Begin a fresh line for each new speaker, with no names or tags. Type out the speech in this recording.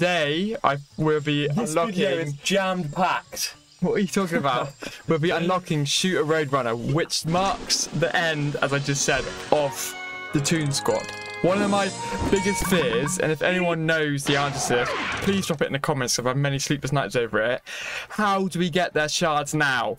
Today, I will be
This video is
unlocking.
jammed packed.
What are you talking about? we'll be unlocking Shooter Roadrunner, which marks the end, as I just said, of the Toon Squad. One of my biggest fears, and if anyone knows the answer to this, please drop it in the comments. I've had many sleepless nights over it. How do we get their shards now?